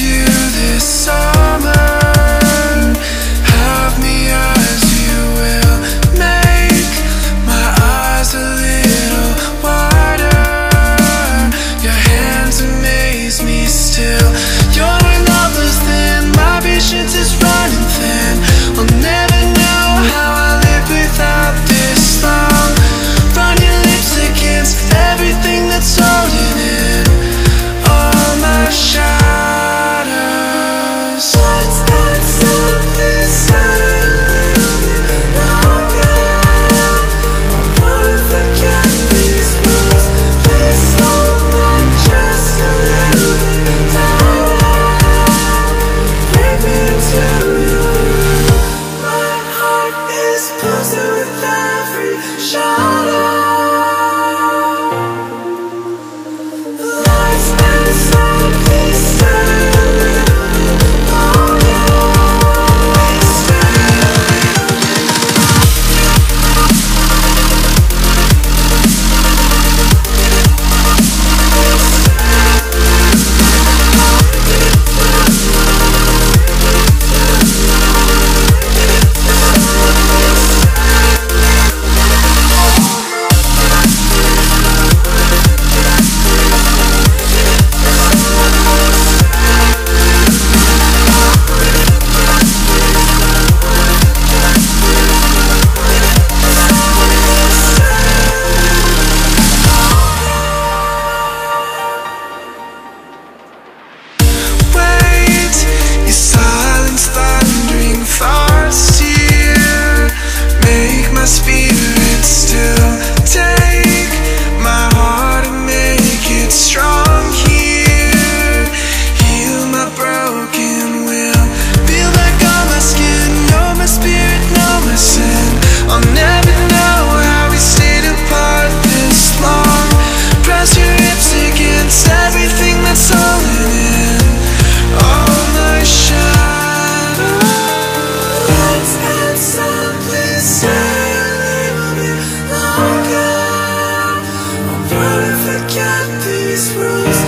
you this summer. this room